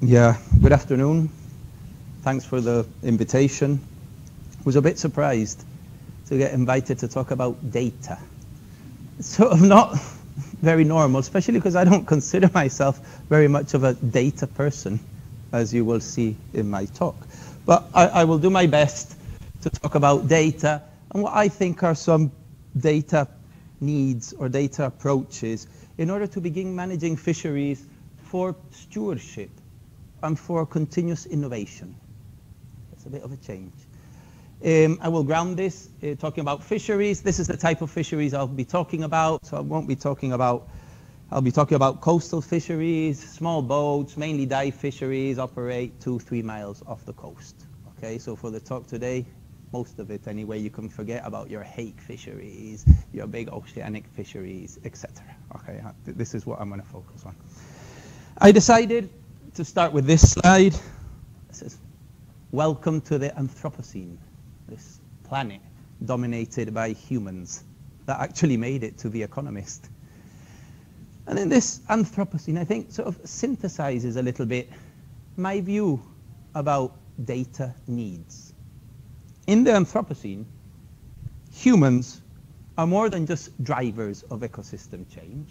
Yeah, good afternoon. Thanks for the invitation. Was a bit surprised to get invited to talk about data. Sort of not very normal, especially because I don't consider myself very much of a data person, as you will see in my talk. But I, I will do my best to talk about data and what I think are some data needs or data approaches in order to begin managing fisheries for stewardship and for continuous innovation. That's a bit of a change. Um, I will ground this uh, talking about fisheries. This is the type of fisheries I'll be talking about. So I won't be talking about, I'll be talking about coastal fisheries, small boats, mainly dive fisheries, operate two, three miles off the coast. Okay, so for the talk today, most of it anyway, you can forget about your hake fisheries, your big oceanic fisheries, etc. Okay, uh, this is what I'm going to focus on. I decided to start with this slide. This is welcome to the Anthropocene, this planet dominated by humans that actually made it to The Economist. And in this Anthropocene, I think, sort of synthesizes a little bit my view about data needs in the Anthropocene, humans are more than just drivers of ecosystem change.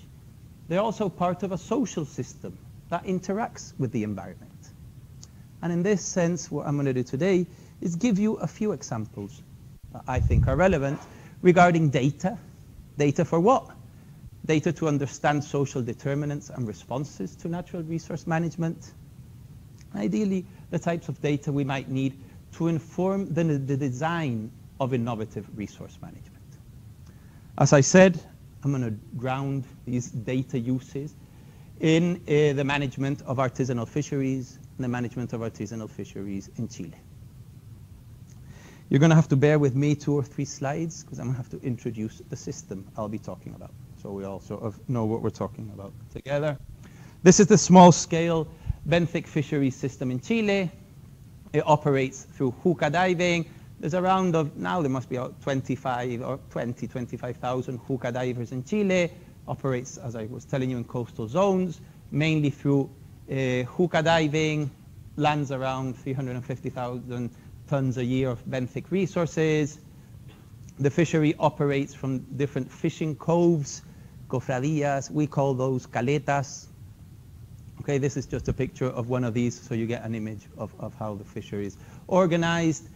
They're also part of a social system that interacts with the environment. And in this sense, what I'm going to do today is give you a few examples that I think are relevant regarding data. Data for what? Data to understand social determinants and responses to natural resource management. Ideally, the types of data we might need to inform the, the design of innovative resource management. As I said, I'm going to ground these data uses in uh, the management of artisanal fisheries and the management of artisanal fisheries in Chile. You're going to have to bear with me two or three slides because I'm going to have to introduce the system I'll be talking about so we all sort of know what we're talking about together. This is the small-scale benthic fisheries system in Chile. It operates through hookah diving. There's around of, now there must be about 25 or 20, 25,000 hookah divers in Chile. Operates, as I was telling you, in coastal zones, mainly through uh, hookah diving, lands around 350,000 tons a year of benthic resources. The fishery operates from different fishing coves, cofradías. We call those caletas. Okay, this is just a picture of one of these so you get an image of, of how the fishery is organized.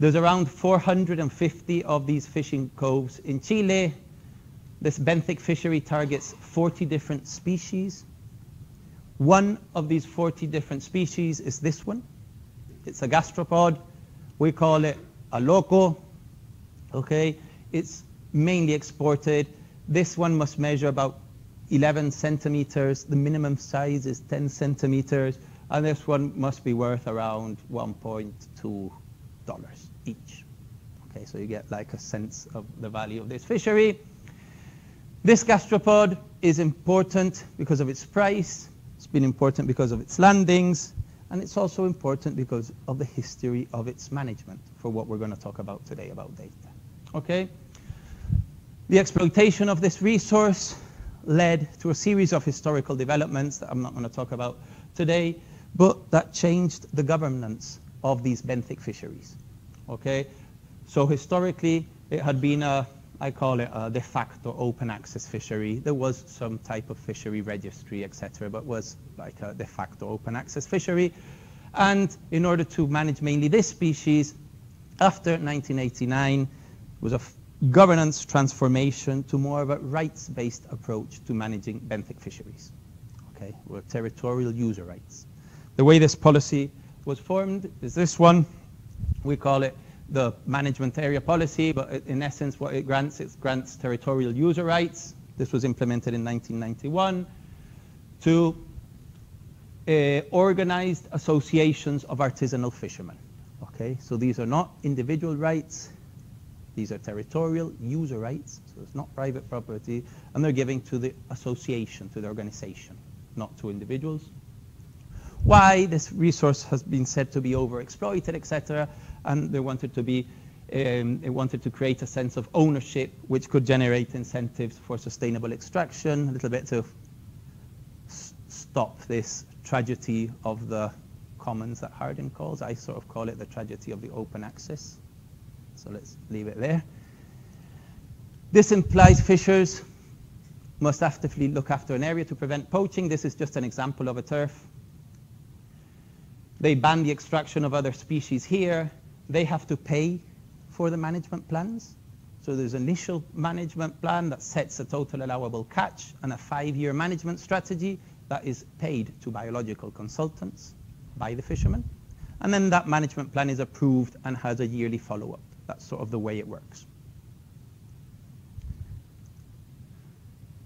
There's around 450 of these fishing coves in Chile. This benthic fishery targets 40 different species. One of these 40 different species is this one. It's a gastropod. We call it a loco. Okay, it's mainly exported. This one must measure about 11 centimeters. The minimum size is 10 centimeters. And this one must be worth around $1.2 each. Okay, so you get like a sense of the value of this fishery. This gastropod is important because of its price. It's been important because of its landings. And it's also important because of the history of its management for what we're going to talk about today about data. Okay? The exploitation of this resource led to a series of historical developments that I'm not going to talk about today, but that changed the governance of these benthic fisheries. Okay, so historically it had been a, I call it a de facto open access fishery. There was some type of fishery registry, etc., but was like a de facto open access fishery. And in order to manage mainly this species, after 1989, was a governance transformation to more of a rights-based approach to managing benthic fisheries, okay, or territorial user rights. The way this policy was formed is this one. We call it the management area policy, but in essence what it grants, it grants territorial user rights. This was implemented in 1991 to uh, organized associations of artisanal fishermen. Okay, so these are not individual rights, these are territorial user rights, so it's not private property, and they're giving to the association, to the organization, not to individuals. Why this resource has been said to be overexploited, etc., and they wanted to be, um, they wanted to create a sense of ownership, which could generate incentives for sustainable extraction, a little bit to stop this tragedy of the commons that Hardin calls. I sort of call it the tragedy of the open access. So let's leave it there. This implies fishers must actively look after an area to prevent poaching. This is just an example of a turf. They ban the extraction of other species here. They have to pay for the management plans. So there's an initial management plan that sets a total allowable catch and a five-year management strategy that is paid to biological consultants by the fishermen. And then that management plan is approved and has a yearly follow-up. That's sort of the way it works.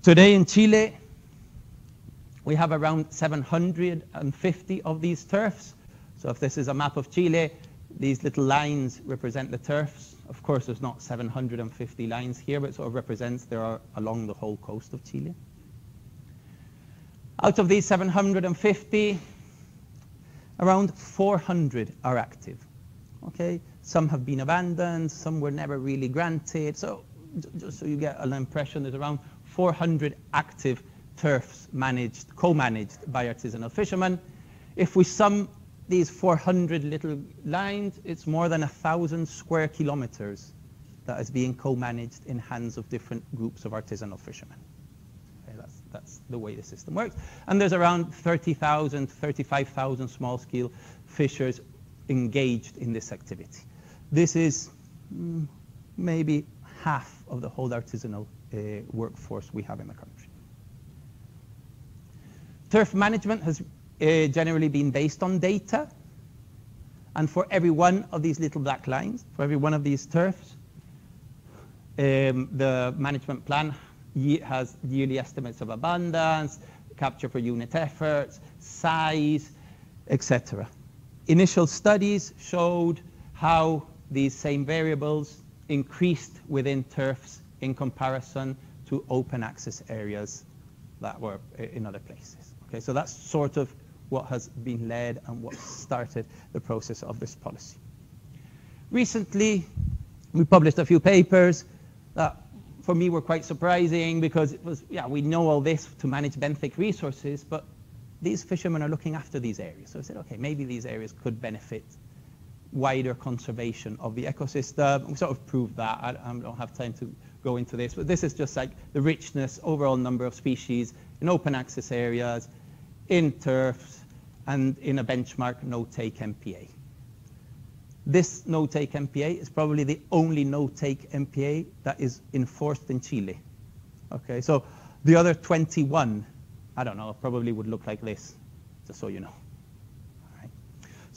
Today in Chile, we have around 750 of these turfs. So if this is a map of Chile, these little lines represent the turfs. Of course, there's not 750 lines here, but sort of represents there are along the whole coast of Chile. Out of these 750, around 400 are active. Okay, some have been abandoned, some were never really granted. So just so you get an impression, there's around 400 active turfs managed, co-managed by artisanal fishermen. If we sum these 400 little lines, it's more than a thousand square kilometers that is being co-managed in hands of different groups of artisanal fishermen. Okay, that's, that's the way the system works. And there's around 30,000, 35,000 small-scale fishers engaged in this activity. This is mm, maybe half of the whole artisanal uh, workforce we have in the country. Turf management has generally been based on data. And for every one of these little black lines, for every one of these turfs, um, the management plan has yearly estimates of abundance, capture per unit efforts, size, etc. Initial studies showed how these same variables increased within turfs in comparison to open access areas that were in other places. Okay, so that's sort of what has been led and what started the process of this policy. Recently, we published a few papers that for me were quite surprising because it was, yeah, we know all this to manage benthic resources, but these fishermen are looking after these areas. So I said, okay, maybe these areas could benefit wider conservation of the ecosystem. We sort of proved that. I, I don't have time to go into this, but this is just like the richness, overall number of species in open access areas, in turfs, and in a benchmark no-take MPA. This no-take MPA is probably the only no-take MPA that is enforced in Chile. Okay, so the other 21, I don't know, probably would look like this, just so you know.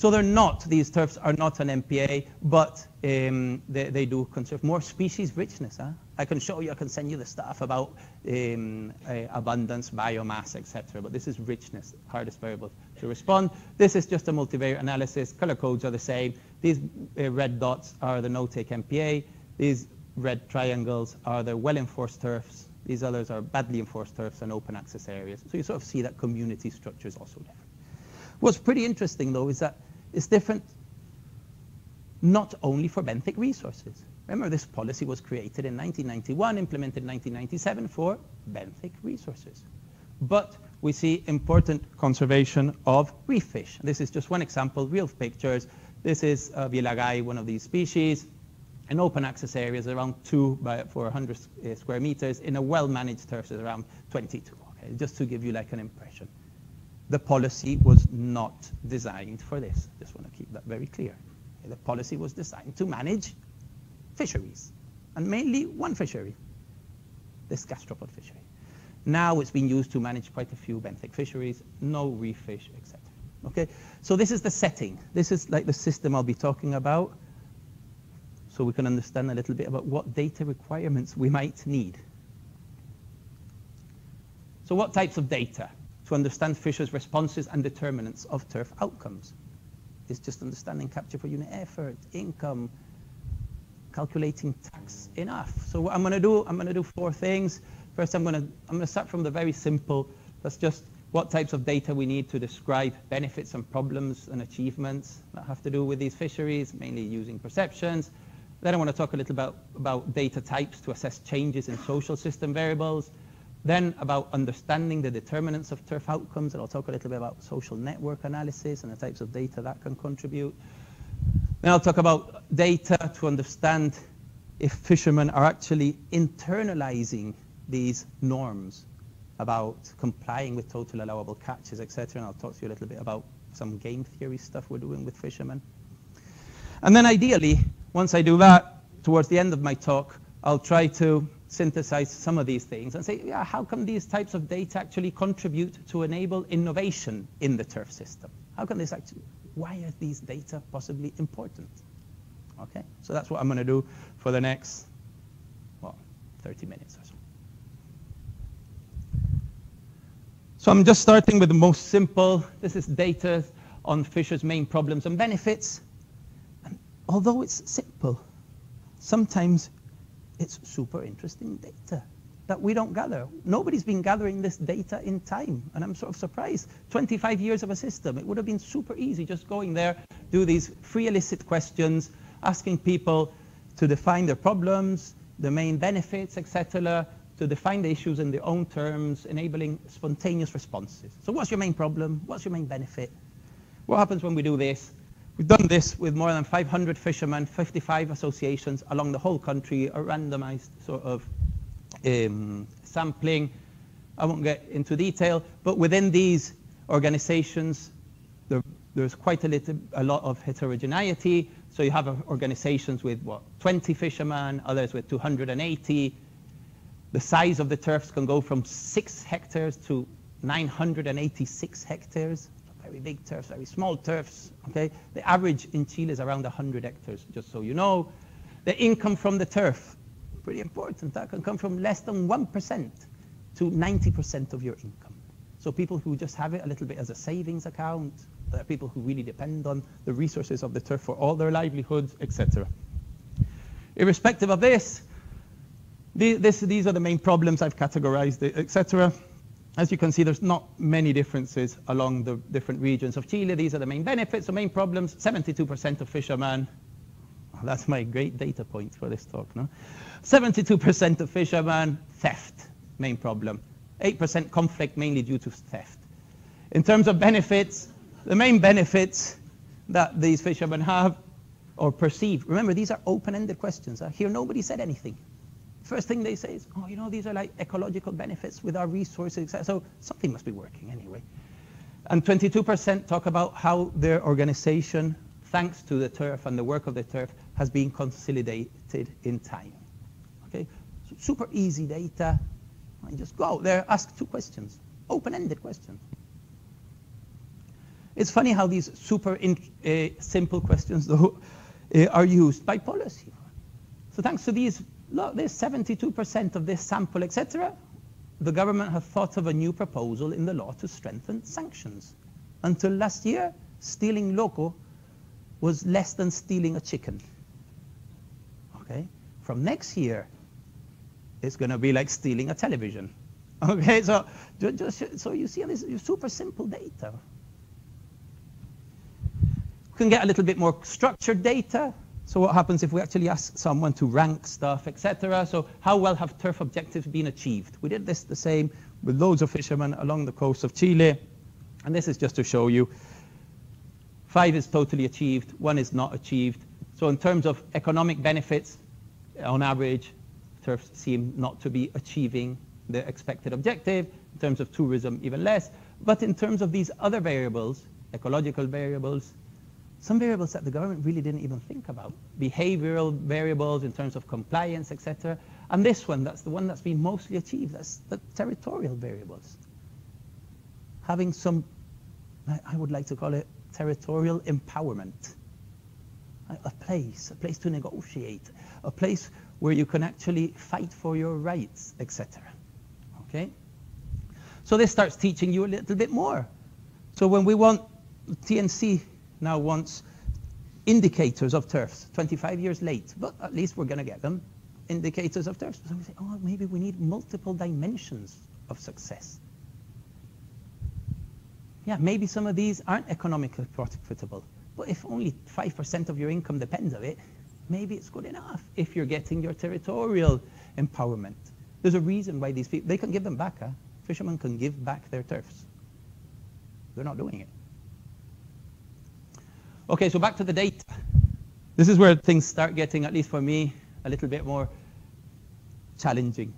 So they're not, these turfs are not an MPA, but um, they, they, do conserve more species richness. Huh? I can show you, I can send you the stuff about um, uh, abundance, biomass, etc. But this is richness, hardest variable to respond. This is just a multivariate analysis. Color codes are the same. These uh, red dots are the no-take MPA. These red triangles are the well-enforced turfs. These others are badly enforced turfs and open access areas. So you sort of see that community structure is also different. What's pretty interesting, though, is that it's different not only for benthic resources. Remember, this policy was created in 1991, implemented in 1997 for benthic resources. But we see important conservation of reef fish. This is just one example, real pictures. This is uh, one of these species, in open access areas around 2 by 400 uh, square meters. In a well-managed turf is around 22, okay, just to give you like an impression the policy was not designed for this. Just want to keep that very clear. The policy was designed to manage fisheries, and mainly one fishery, this gastropod fishery. Now it's been used to manage quite a few benthic fisheries, no reef fish, etc. Okay, so this is the setting. This is like the system I'll be talking about, so we can understand a little bit about what data requirements we might need. So what types of data? to understand fishers' responses and determinants of turf outcomes. It's just understanding capture per unit effort, income, calculating tax enough. So what I'm going to do, I'm going to do four things. First, I'm going to I'm going to start from the very simple. That's just what types of data we need to describe benefits and problems and achievements that have to do with these fisheries, mainly using perceptions. Then I want to talk a little about, about data types to assess changes in social system variables Then about understanding the determinants of turf outcomes, and I'll talk a little bit about social network analysis and the types of data that can contribute. Then I'll talk about data to understand if fishermen are actually internalizing these norms about complying with total allowable catches, etc. And I'll talk to you a little bit about some game theory stuff we're doing with fishermen. And then ideally, once I do that, towards the end of my talk, I'll try to synthesize some of these things and say, yeah, how come these types of data actually contribute to enable innovation in the turf system? How can this actually, why are these data possibly important? Okay, so that's what I'm going to do for the next, well, 30 minutes or so. So I'm just starting with the most simple. This is data on Fisher's main problems and benefits. And although it's simple, sometimes it's super interesting data that we don't gather. Nobody's been gathering this data in time, and I'm sort of surprised. 25 years of a system, it would have been super easy just going there, do these free illicit questions, asking people to define their problems, the main benefits, etc., to define the issues in their own terms, enabling spontaneous responses. So what's your main problem? What's your main benefit? What happens when we do this? We've done this with more than 500 fishermen, 55 associations along the whole country, a randomized sort of um, sampling. I won't get into detail, but within these organizations, there, there's quite a, little, a lot of heterogeneity. So you have organizations with, what, 20 fishermen, others with 280, the size of the turfs can go from 6 hectares to 986 hectares. Very big turfs, very small turfs. Okay, The average in Chile is around 100 hectares, just so you know. The income from the turf, pretty important. That can come from less than 1% to 90% of your income. So people who just have it a little bit as a savings account, there are people who really depend on the resources of the turf for all their livelihoods, etc. Irrespective of this, this, these are the main problems I've categorized, etc. As you can see, there's not many differences along the different regions of Chile. These are the main benefits, the main problems. 72% of fishermen, that's my great data point for this talk, no? 72% of fishermen, theft, main problem. 8% conflict, mainly due to theft. In terms of benefits, the main benefits that these fishermen have or perceive, remember, these are open-ended questions. Here, nobody said anything. First thing they say is, oh, you know, these are like ecological benefits with our resources. So something must be working anyway. And 22% talk about how their organization, thanks to the turf and the work of the turf, has been consolidated in time. Okay, so super easy data. I just go out there, ask two questions, open-ended questions. It's funny how these super in, uh, simple questions, though, uh, are used by policy. So thanks to these look, there's 72% of this sample, etc. The government has thought of a new proposal in the law to strengthen sanctions. Until last year, stealing loco was less than stealing a chicken. Okay? From next year, it's going to be like stealing a television. Okay, so just so you see this super simple data. We can get a little bit more structured data. So what happens if we actually ask someone to rank stuff, etc.? So how well have turf objectives been achieved? We did this the same with loads of fishermen along the coast of Chile. And this is just to show you. Five is totally achieved, one is not achieved. So in terms of economic benefits, on average, turfs seem not to be achieving the expected objective. In terms of tourism, even less. But in terms of these other variables, ecological variables, some variables that the government really didn't even think about. Behavioral variables in terms of compliance, etc. And this one, that's the one that's been mostly achieved, that's the territorial variables. Having some, I would like to call it territorial empowerment. A place, a place to negotiate, a place where you can actually fight for your rights, etc. Okay? So this starts teaching you a little bit more. So when we want TNC now wants indicators of turfs, 25 years late, but at least we're going to get them, indicators of turfs. So we say, oh, maybe we need multiple dimensions of success. Yeah, maybe some of these aren't economically profitable, but if only 5% of your income depends on it, maybe it's good enough if you're getting your territorial empowerment. There's a reason why these people, they can give them back. Huh? Fishermen can give back their turfs. They're not doing it. Okay, so back to the data. This is where things start getting, at least for me, a little bit more challenging.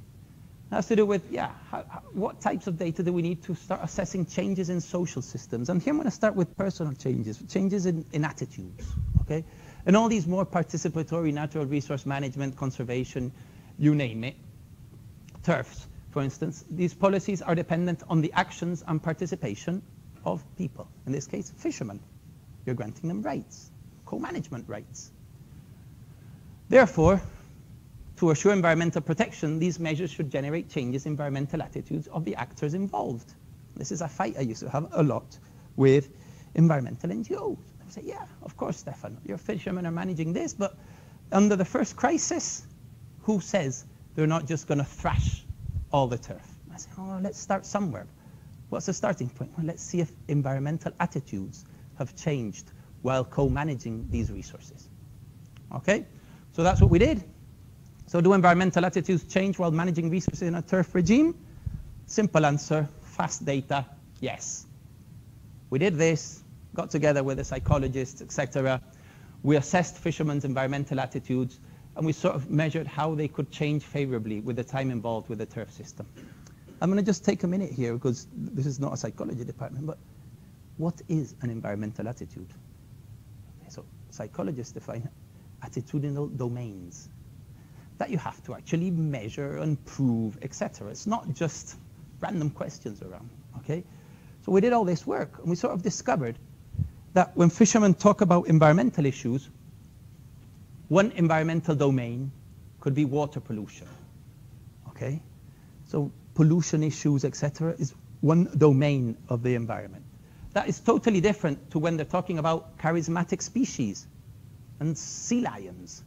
It has to do with, yeah, how, how, what types of data do we need to start assessing changes in social systems? And here I'm going to start with personal changes, changes in, in attitudes, okay? And all these more participatory natural resource management, conservation, you name it, turfs, for instance, these policies are dependent on the actions and participation of people, in this case, fishermen. You're granting them rights, co-management rights. Therefore, to assure environmental protection, these measures should generate changes in environmental attitudes of the actors involved. This is a fight I used to have a lot with environmental NGOs. I say, yeah, of course, Stefan, your fishermen are managing this, but under the first crisis, who says they're not just going to thrash all the turf? I say, oh, let's start somewhere. What's the starting point? Well, let's see if environmental attitudes have changed while co-managing these resources. Okay, so that's what we did. So do environmental attitudes change while managing resources in a turf regime? Simple answer, fast data, yes. We did this, got together with the psychologists, etc. We assessed fishermen's environmental attitudes, and we sort of measured how they could change favorably with the time involved with the turf system. I'm going to just take a minute here because this is not a psychology department, but what is an environmental attitude? So psychologists define attitudinal domains that you have to actually measure and prove, etc. It's not just random questions around, okay? So we did all this work and we sort of discovered that when fishermen talk about environmental issues, one environmental domain could be water pollution, okay? So pollution issues, etc., is one domain of the environment. That is totally different to when they're talking about charismatic species and sea lions.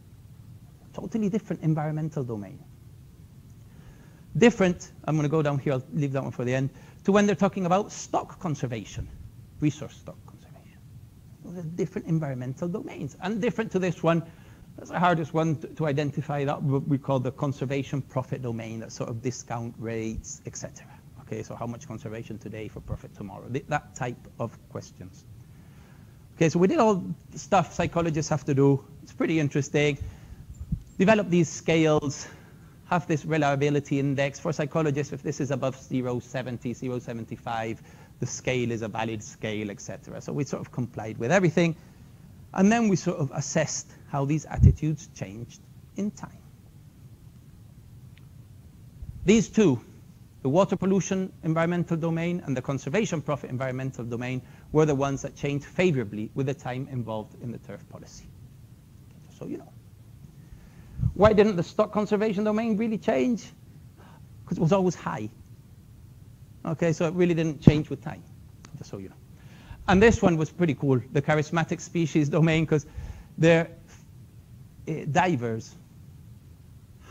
Totally different environmental domain. Different, I'm going to go down here, I'll leave that one for the end, to when they're talking about stock conservation, resource stock conservation. Those are different environmental domains. And different to this one, that's the hardest one to, to identify, that what we call the conservation profit domain, that sort of discount rates, etc. Okay, so how much conservation today for profit tomorrow? That type of questions. Okay, so we did all the stuff psychologists have to do. It's pretty interesting. Develop these scales, have this reliability index. For psychologists, if this is above 0.70, 0.75, the scale is a valid scale, etc. So we sort of complied with everything. And then we sort of assessed how these attitudes changed in time. These two, the water pollution environmental domain and the conservation profit environmental domain, were the ones that changed favorably with the time involved in the turf policy. So you know. Why didn't the stock conservation domain really change? Because it was always high. Okay, so it really didn't change with time, just so you know. And this one was pretty cool, the charismatic species domain, because their uh, divers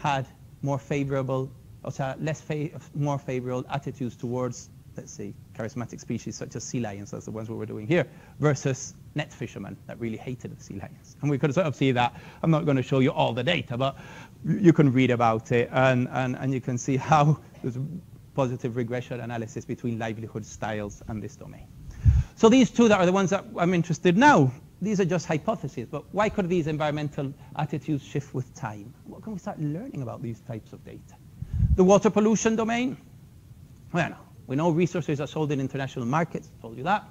had more favorable, or uh, less fa more favorable attitudes towards, let's say, charismatic species such as sea lions, as the ones we were doing here, versus net fishermen that really hated the sea lions. And we could sort of see that. I'm not going to show you all the data, but you can read about it, and, and, and you can see how there's positive regression analysis between livelihood styles and this domain. So these two that are the ones that I'm interested in now, these are just hypotheses, but why could these environmental attitudes shift with time? What can we start learning about these types of data? The water pollution domain, well, we know resources are sold in international markets, told you that.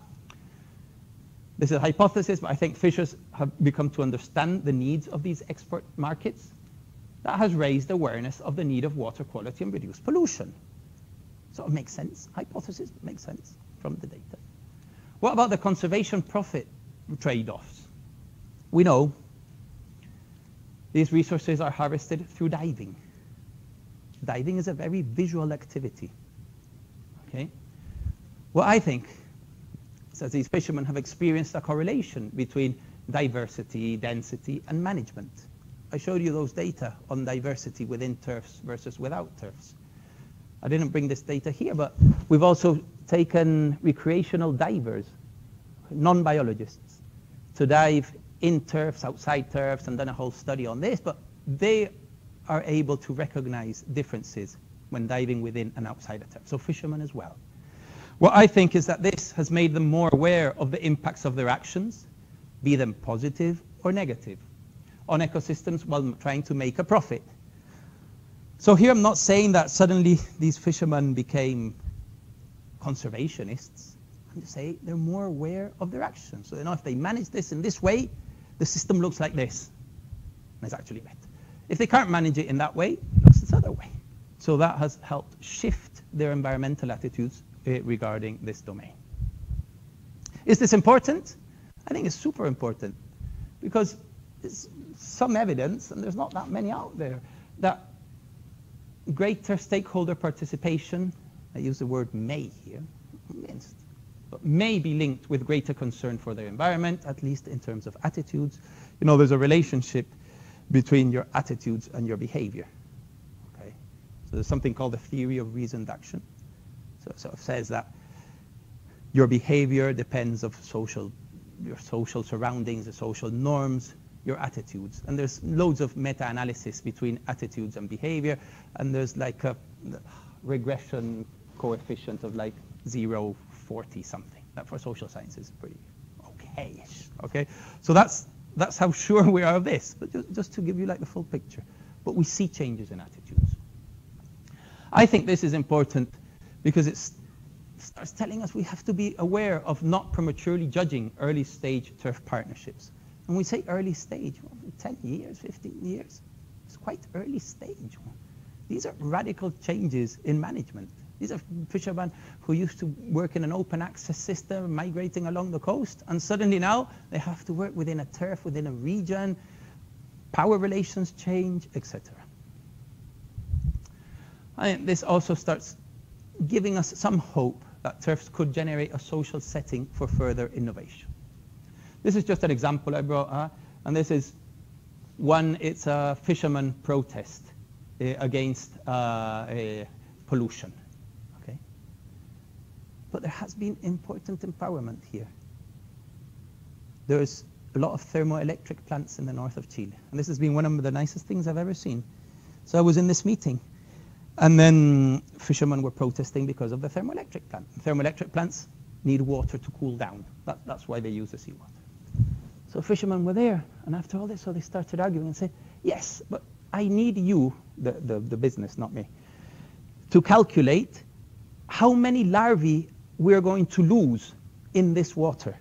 This is a hypothesis, but I think fishers have become to understand the needs of these export markets. That has raised awareness of the need of water quality and reduced pollution. So it makes sense. Hypothesis makes sense from the data. What about the conservation profit trade-offs? We know these resources are harvested through diving. Diving is a very visual activity. Okay? Well, I think that these fishermen have experienced a correlation between diversity, density, and management. I showed you those data on diversity within turfs versus without turfs. I didn't bring this data here, but we've also taken recreational divers, non-biologists, to dive in turfs, outside turfs, and done a whole study on this, but they are able to recognize differences when diving within and outside the turf. So fishermen as well. What I think is that this has made them more aware of the impacts of their actions, be them positive or negative, on ecosystems while trying to make a profit. So here I'm not saying that suddenly these fishermen became conservationists. I'm just saying they're more aware of their actions. So you know if they manage this in this way, the system looks like this. And it's actually better. If they can't manage it in that way, looks this other way. So that has helped shift their environmental attitudes uh, regarding this domain. Is this important? I think it's super important because there's some evidence, and there's not that many out there, that greater stakeholder participation, I use the word may here, but may be linked with greater concern for their environment, at least in terms of attitudes. You know, there's a relationship between your attitudes and your behavior. Okay? So there's something called the theory of reasoned action. So, it sort of says that your behavior depends of social, your social surroundings, the social norms, your attitudes. And there's loads of meta-analysis between attitudes and behavior, and there's like a regression coefficient of like 0, 40 something. That for social science is pretty okay-ish. Okay, so that's that's how sure we are of this. But just, just to give you like the full picture. But we see changes in attitudes. I think this is important because it starts telling us we have to be aware of not prematurely judging early stage turf partnerships. And we say early stage, well, 10 years, 15 years. It's quite early stage. These are radical changes in management. These are fishermen who used to work in an open access system, migrating along the coast, and suddenly now they have to work within a turf, within a region, power relations change, etc. And this also starts giving us some hope that turfs could generate a social setting for further innovation. This is just an example I brought, uh, and this is one, it's a fisherman protest uh, against uh, pollution. But there has been important empowerment here. There's a lot of thermoelectric plants in the north of Chile, and this has been one of the nicest things I've ever seen. So I was in this meeting, and then fishermen were protesting because of the thermoelectric plant. Thermoelectric plants need water to cool down. That, that's why they use the seawater. So fishermen were there, and after all this, so they started arguing and said, yes, but I need you, the, the, the business, not me, to calculate how many larvae we're going to lose in this water.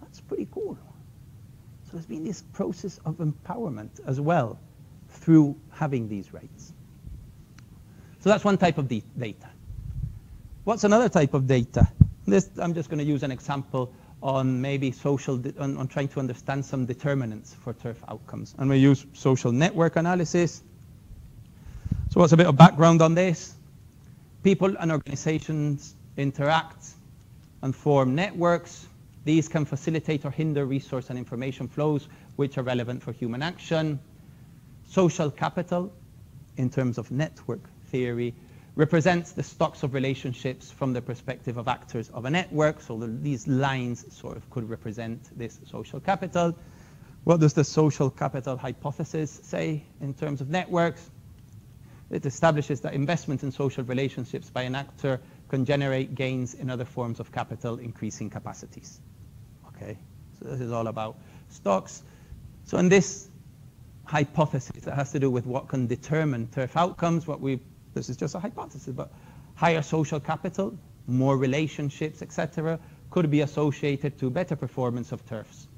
That's pretty cool. So there's been this process of empowerment as well through having these rights. So that's one type of data. What's another type of data? This, I'm just going to use an example on maybe social, on, on, trying to understand some determinants for turf outcomes. And we use social network analysis. So what's a bit of background on this? People and organizations interact and form networks. These can facilitate or hinder resource and information flows which are relevant for human action. Social capital, in terms of network theory, represents the stocks of relationships from the perspective of actors of a network. So the, these lines sort of could represent this social capital. What does the social capital hypothesis say in terms of networks? It establishes that investment in social relationships by an actor can generate gains in other forms of capital, increasing capacities. Okay, so this is all about stocks. So in this hypothesis that has to do with what can determine turf outcomes, what we this is just a hypothesis, but higher social capital, more relationships, etc., could be associated to better performance of turfs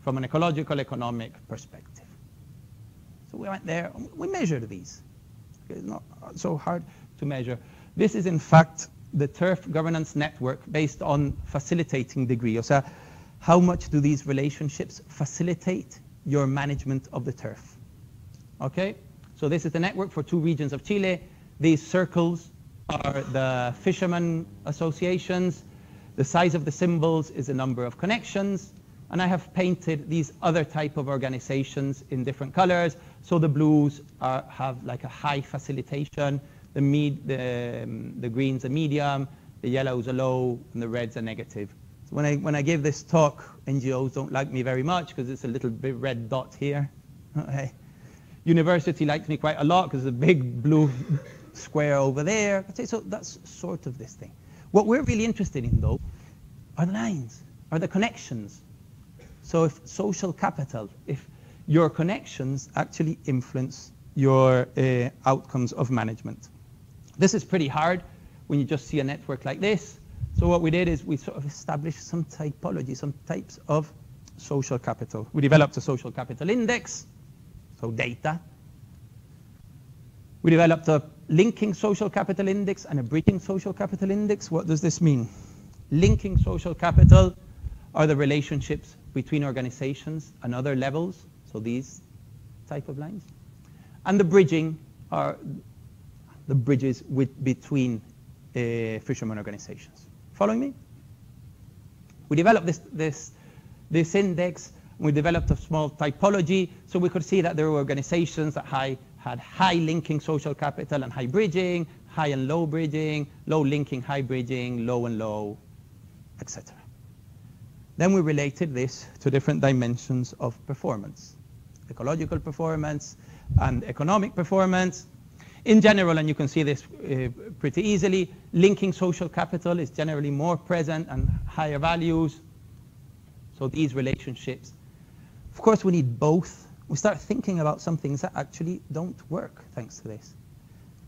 from an ecological economic perspective. So we went there, we measured these. It's not so hard to measure. This is in fact the turf governance network based on facilitating degree. So how much do these relationships facilitate your management of the turf? Okay, so this is the network for two regions of Chile, these circles are the fishermen associations. The size of the symbols is the number of connections. And I have painted these other type of organizations in different colors. So the blues are, have like a high facilitation, the, med, the, um, the greens a medium, the yellows a low, and the reds are negative. So when I, when I give this talk, NGOs don't like me very much because it's a little bit red dot here. Okay. University likes me quite a lot because a big blue square over there. So that's sort of this thing. What we're really interested in, though, are the lines, are the connections. So if social capital, if your connections actually influence your uh, outcomes of management. This is pretty hard when you just see a network like this. So what we did is we sort of established some typology, some types of social capital. We developed a social capital index, so data. We developed a linking social capital index and a bridging social capital index. What does this mean? Linking social capital are the relationships between organizations and other levels, so these type of lines. And the bridging are the bridges with, between uh, fishermen organizations. Following me? We developed this, this, this index. We developed a small typology so we could see that there were organizations that high, had high linking social capital and high bridging, high and low bridging, low linking, high bridging, low and low, etc. Then we related this to different dimensions of performance, ecological performance and economic performance, in general, and you can see this uh, pretty easily, linking social capital is generally more present and higher values. So these relationships. Of course, we need both. We start thinking about some things that actually don't work thanks to this.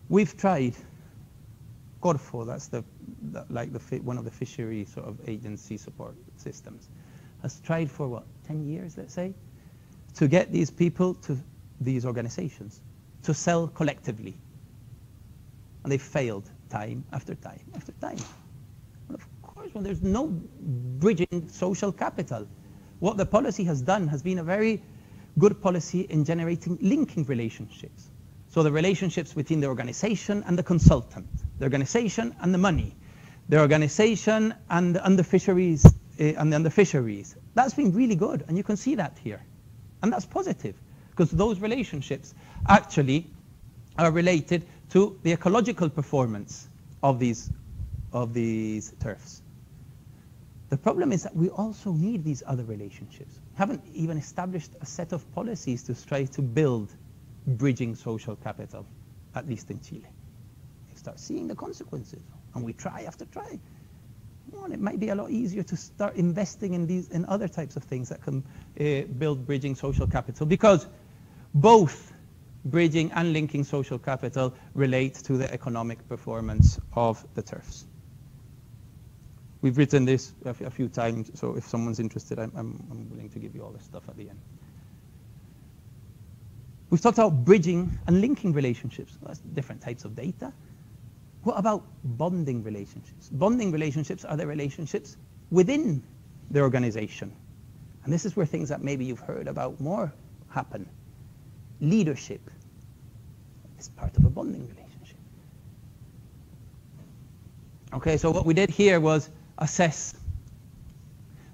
We've tried Corfo, that's the, the like the one of the fishery sort of agency support systems, has tried for what 10 years, let's say, to get these people to these organizations to sell collectively and they failed time after time after time. And of course, when there's no bridging social capital, what the policy has done has been a very good policy in generating linking relationships. So the relationships between the organization and the consultant, the organization and the money, the organization and, the fisheries uh, and, and the fisheries. That's been really good, and you can see that here. And that's positive, because those relationships actually are related to the ecological performance of these, of these turfs. The problem is that we also need these other relationships. We haven't even established a set of policies to try to build bridging social capital, at least in Chile. We start seeing the consequences, and we try after try. Well, it might be a lot easier to start investing in these in other types of things that can uh, build bridging social capital because both bridging and linking social capital relate to the economic performance of the turfs. We've written this a, few times, so if someone's interested, I'm, I'm, I'm willing to give you all the stuff at the end. We've talked about bridging and linking relationships. That's different types of data. What about bonding relationships? Bonding relationships are the relationships within the organization. And this is where things that maybe you've heard about more happen leadership is part of a bonding relationship. Okay, so what we did here was assess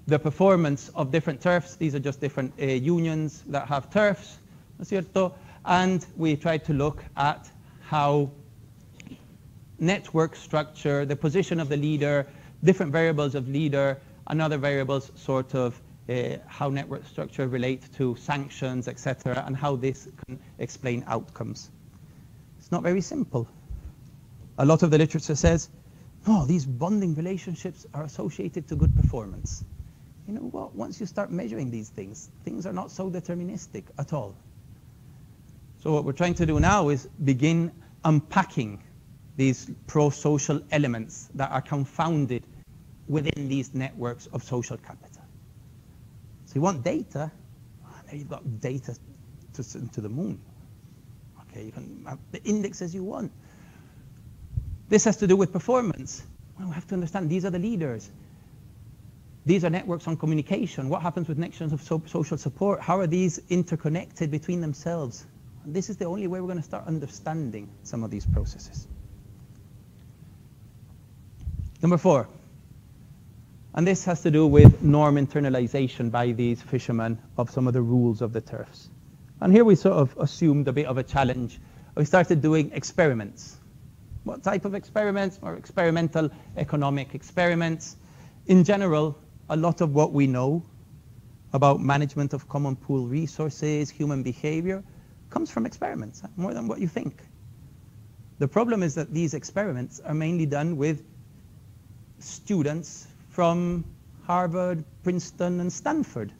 the performance of different turfs. These are just different uh, unions that have turfs, ¿no cierto? And we tried to look at how network structure, the position of the leader, different variables of leader, and other variables sort of uh, how network structure relate to sanctions, etc., and how this can explain outcomes. It's not very simple. A lot of the literature says, oh, these bonding relationships are associated to good performance. You know what? Once you start measuring these things, things are not so deterministic at all. So what we're trying to do now is begin unpacking these pro-social elements that are confounded within these networks of social capital. So you want data, ah, there you've got data to, to the moon. Okay, you can have the indexes you want. This has to do with performance. Well, we have to understand these are the leaders. These are networks on communication. What happens with networks of so social support? How are these interconnected between themselves? And this is the only way we're going to start understanding some of these processes. Number four, and this has to do with norm internalization by these fishermen of some of the rules of the turfs. And here we sort of assumed a bit of a challenge. We started doing experiments. What type of experiments? More experimental economic experiments. In general, a lot of what we know about management of common pool resources, human behavior, comes from experiments, more than what you think. The problem is that these experiments are mainly done with students from Harvard, Princeton, and Stanford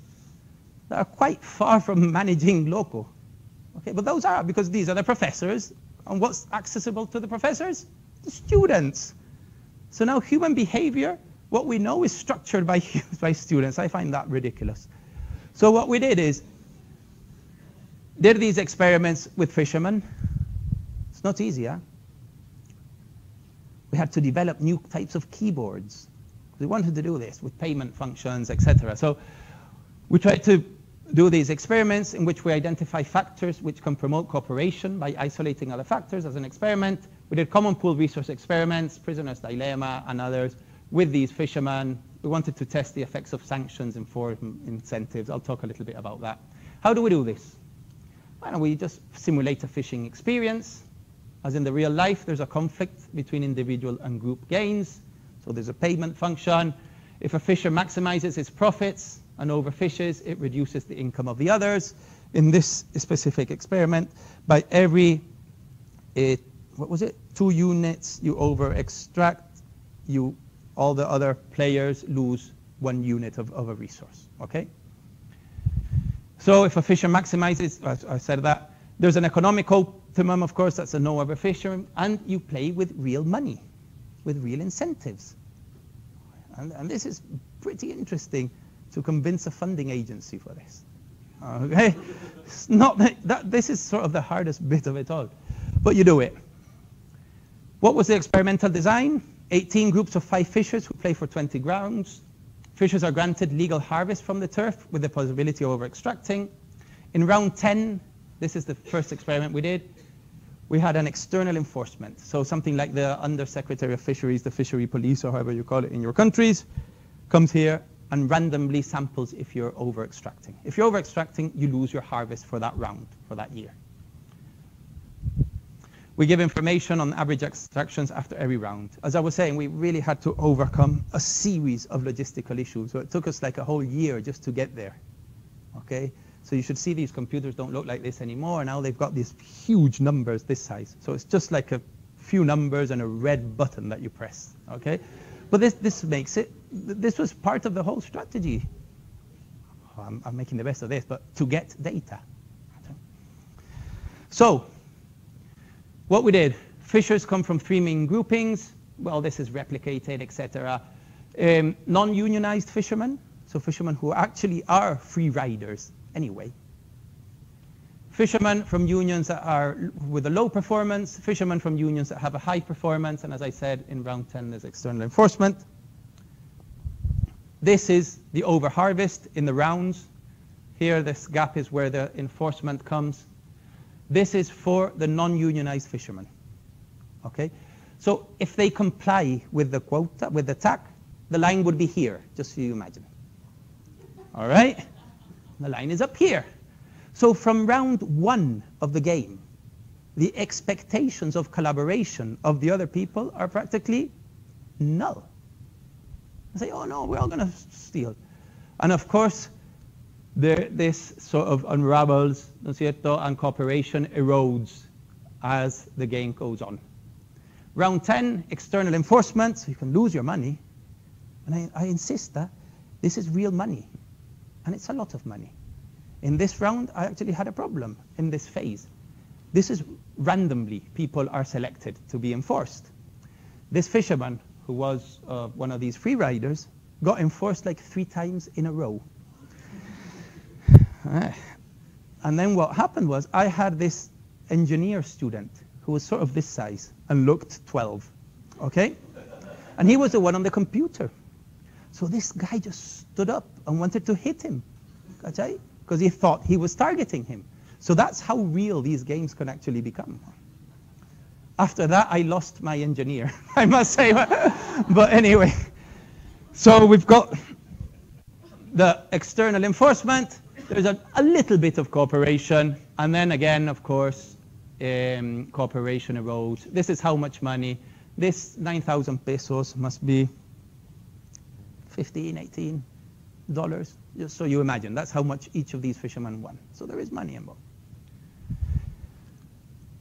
that are quite far from managing local. Okay, but those are because these are the professors, and what's accessible to the professors? The students. So now human behavior, what we know is structured by, by students. I find that ridiculous. So what we did is, did these experiments with fishermen. It's not easy, huh? We had to develop new types of keyboards. We wanted to do this with payment functions, etc. So we tried to do these experiments in which we identify factors which can promote cooperation by isolating other factors as an experiment. We did common pool resource experiments, prisoner's dilemma, and others with these fishermen. We wanted to test the effects of sanctions and foreign incentives. I'll talk a little bit about that. How do we do this? Well, we just simulate a fishing experience. As in the real life, there's a conflict between individual and group gains. So there's a payment function. If a fisher maximizes his profits, and overfishes, it reduces the income of the others. In this specific experiment, by every, it, what was it, two units you over extract, you, all the other players lose one unit of, of a resource, okay? So if a fisher maximizes, I said that, there's an economic optimum, of course, that's a no overfishing, and you play with real money, with real incentives. And, and this is pretty interesting to convince a funding agency for this. Okay? It's not that, that, this is sort of the hardest bit of it all. But you do it. What was the experimental design? 18 groups of five fishers who play for 20 grounds. Fishers are granted legal harvest from the turf with the possibility of over-extracting. In round 10, this is the first experiment we did, we had an external enforcement. So something like the Undersecretary of Fisheries, the Fishery Police, or however you call it in your countries, comes here and randomly samples if you're over extracting. If you're over extracting, you lose your harvest for that round, for that year. We give information on average extractions after every round. As I was saying, we really had to overcome a series of logistical issues. So it took us like a whole year just to get there. Okay? So you should see these computers don't look like this anymore. Now they've got these huge numbers this size. So it's just like a few numbers and a red button that you press. Okay? But this, this makes it, this was part of the whole strategy. I'm, I'm making the best of this, but to get data. So, what we did, fishers come from three main groupings. Well, this is replicated, etc. Um, non-unionized fishermen, so fishermen who actually are free riders anyway fishermen from unions that are with a low performance, fishermen from unions that have a high performance, and as I said, in round 10 there's external enforcement. This is the overharvest in the rounds. Here this gap is where the enforcement comes. This is for the non-unionized fishermen. Okay? So if they comply with the quota, with the TAC, the line would be here, just so you imagine. All right? The line is up here. So from round one of the game, the expectations of collaboration of the other people are practically null. I say, oh no, we're all going to steal. And of course, there, this sort of unravels, ¿no cierto? and cooperation erodes as the game goes on. Round 10, external enforcement, you can lose your money. And I, I insist that this is real money, and it's a lot of money. In this round, I actually had a problem in this phase. This is randomly people are selected to be enforced. This fisherman, who was uh, one of these free riders, got enforced like three times in a row. and then what happened was I had this engineer student who was sort of this size and looked 12, okay? And he was the one on the computer. So this guy just stood up and wanted to hit him. Because he thought he was targeting him. So that's how real these games can actually become. After that, I lost my engineer, I must say. but anyway, so we've got the external enforcement. There's a, a little bit of cooperation. And then again, of course, um, cooperation erodes. This is how much money. This 9,000 pesos must be 15, 18 dollars. So you imagine, that's how much each of these fishermen won. So there is money involved.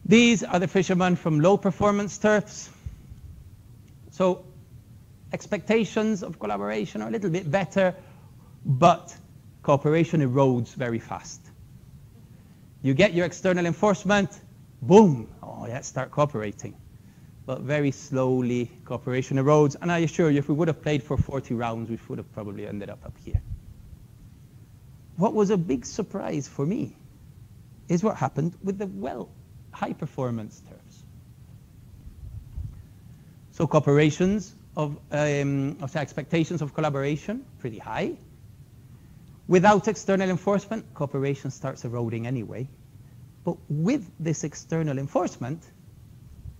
These are the fishermen from low performance turfs. So expectations of collaboration are a little bit better, but cooperation erodes very fast. You get your external enforcement, boom, oh yeah, start cooperating. But very slowly, cooperation erodes. And I assure you, if we would have played for 40 rounds, we would have probably ended up up here. What was a big surprise for me is what happened with the well high performance turfs. So cooperations of, um, of expectations of collaboration, pretty high. Without external enforcement, cooperation starts eroding anyway. But with this external enforcement,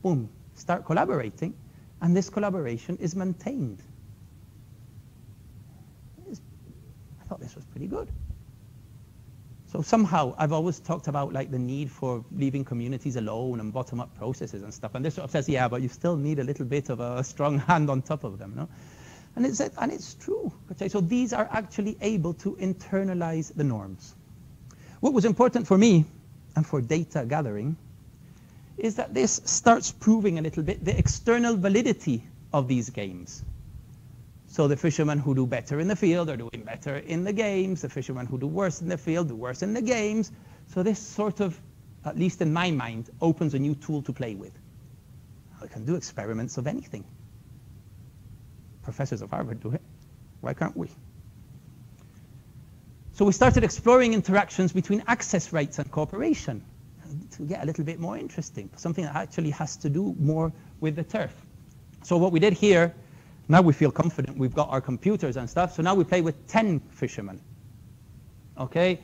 boom, start collaborating, and this collaboration is maintained. I thought this was pretty good. So somehow, I've always talked about like the need for leaving communities alone and bottom-up processes and stuff. And this sort of says, yeah, but you still need a little bit of a strong hand on top of them, no? And it's, and it's true. Okay? So these are actually able to internalize the norms. What was important for me and for data gathering is that this starts proving a little bit the external validity of these games. So the fishermen who do better in the field are doing better in the games. The fishermen who do worse in the field do worse in the games. So this sort of, at least in my mind, opens a new tool to play with. We can do experiments of anything. Professors of Harvard do it. Why can't we? So we started exploring interactions between access rights and cooperation to get a little bit more interesting, something that actually has to do more with the turf. So what we did here, now we feel confident, we've got our computers and stuff, so now we play with 10 fishermen. Okay?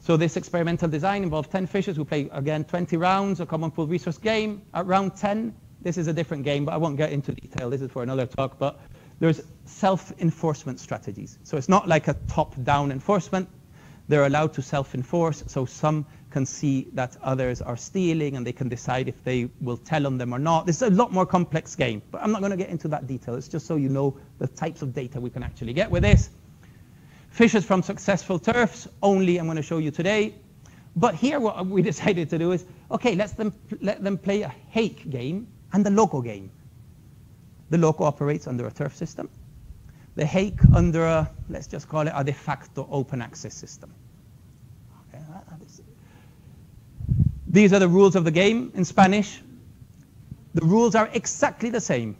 So this experimental design involved 10 fishers. We play, again, 20 rounds, a common pool resource game. At round 10, this is a different game, but I won't get into detail. This is for another talk. But there's self-enforcement strategies. So it's not like a top-down enforcement. They're allowed to self-enforce. So some can see that others are stealing and they can decide if they will tell on them or not. This is a lot more complex game, but I'm not going to get into that detail. It's just so you know the types of data we can actually get with this. Fishes from successful turfs, only I'm going to show you today. But here what we decided to do is, okay, let's them, let them play a hake game and the loco game. The loco operates under a turf system. The hake under a, let's just call it a de facto open access system. These are the rules of the game in Spanish. The rules are exactly the same.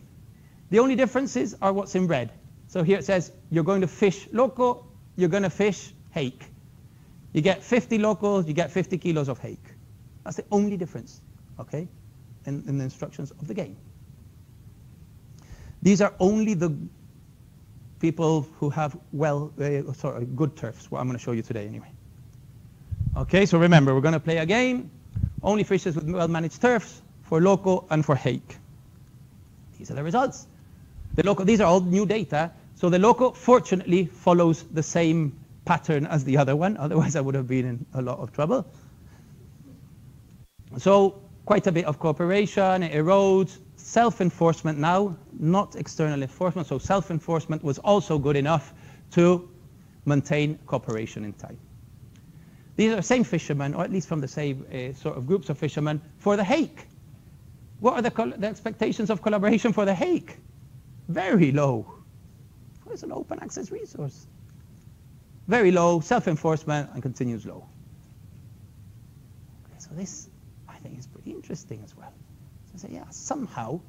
The only differences are what's in red. So here it says you're going to fish loco, you're going to fish hake. You get 50 locos, you get 50 kilos of hake. That's the only difference, okay, in, in the instructions of the game. These are only the people who have well, uh, sorry, good turfs, what I'm going to show you today anyway. Okay, so remember, we're going to play a game only fishes with well-managed turfs for loco and for hake. These are the results. The loco, these are all new data. So the loco, fortunately, follows the same pattern as the other one. Otherwise, I would have been in a lot of trouble. So quite a bit of cooperation, it erodes. Self-enforcement now, not external enforcement. So self-enforcement was also good enough to maintain cooperation in time. These are the same fishermen, or at least from the same uh, sort of groups of fishermen, for the hake. What are the, the expectations of collaboration for the hake? Very low. It's an open access resource. Very low, self-enforcement, and continues low. So this, I think, is pretty interesting as well. So say, yeah, somehow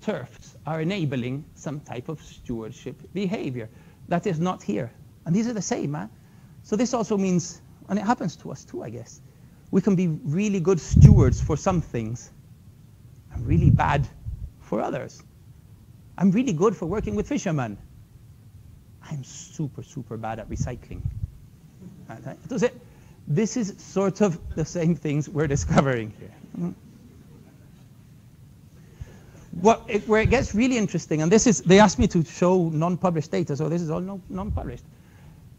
turfs are enabling some type of stewardship behavior that is not here. And these are the same. Huh? So this also means and it happens to us too, I guess. We can be really good stewards for some things and really bad for others. I'm really good for working with fishermen. I'm super, super bad at recycling. So this is sort of the same things we're discovering here. Mm-hmm. What it, where it gets really interesting, and this is, they asked me to show non-published data, so this is all non-published.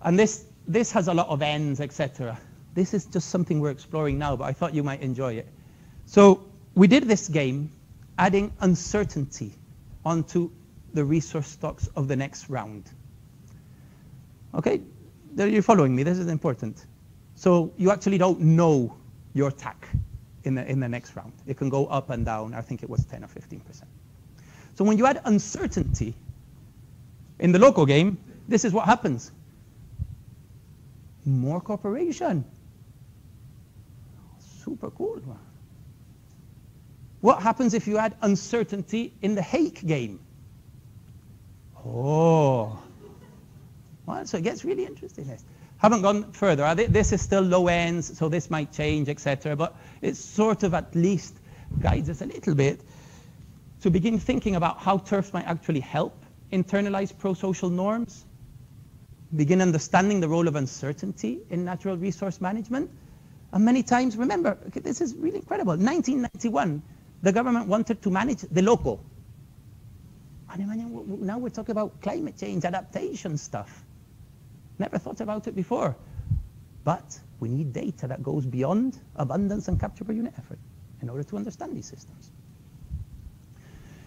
And this this has a lot of ends, etc. This is just something we're exploring now, but I thought you might enjoy it. So we did this game adding uncertainty onto the resource stocks of the next round. Okay, you're following me. This is important. So you actually don't know your TAC. in the, in the next round. It can go up and down. I think it was 10 or 15%. So when you add uncertainty in the loco game, this is what happens. More cooperation. Super cool. What happens if you add uncertainty in the hake game? Oh. Well, so it gets really interesting. This. Haven't gone further. This is still low ends, so this might change, etc. But it sort of at least guides us a little bit to begin thinking about how turfs might actually help internalize pro-social norms, begin understanding the role of uncertainty in natural resource management. And many times, remember, this is really incredible. 1991, the government wanted to manage the loco. And now we're talking about climate change adaptation stuff. Never thought about it before. But we need data that goes beyond abundance and capture per unit effort in order to understand these systems.